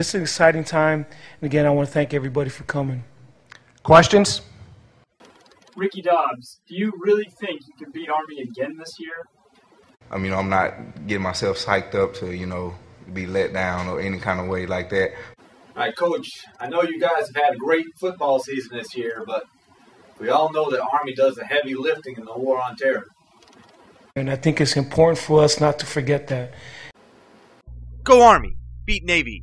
It's an exciting time, and again, I want to thank everybody for coming. Questions? Ricky Dobbs, do you really think you can beat Army again this year? I mean, I'm not getting myself psyched up to, you know, be let down or any kind of way like that. All right, Coach, I know you guys have had a great football season this year, but we all know that Army does the heavy lifting in the war on terror. And I think it's important for us not to forget that. Go Army! Beat Navy!